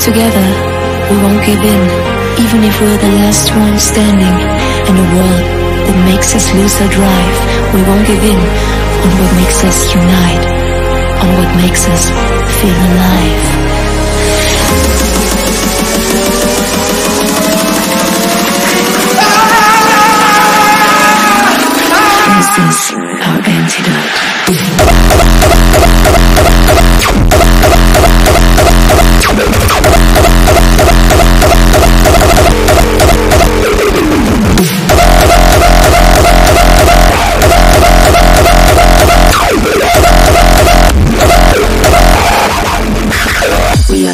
together, we won't give in, even if we're the last one standing. In a world that makes us lose our drive, we won't give in on what makes us unite, on what makes us feel alive. This is our antidote.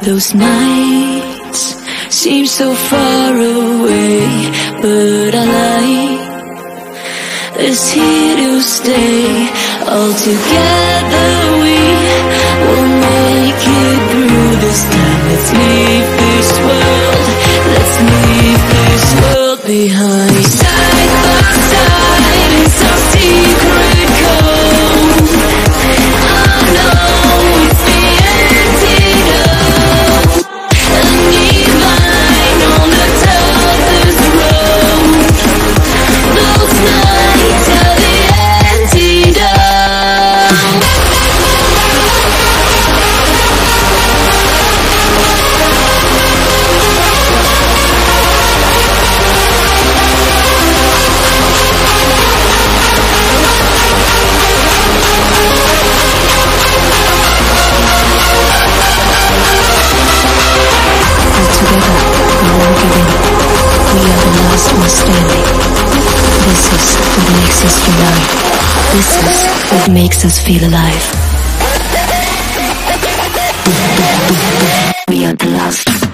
Those nights seem so far away, but our light is here to stay. All together we will make it through this time. Let's leave this world. Let's leave this world behind. Side by side, This is what makes us unite. This is what makes us feel alive. We are the last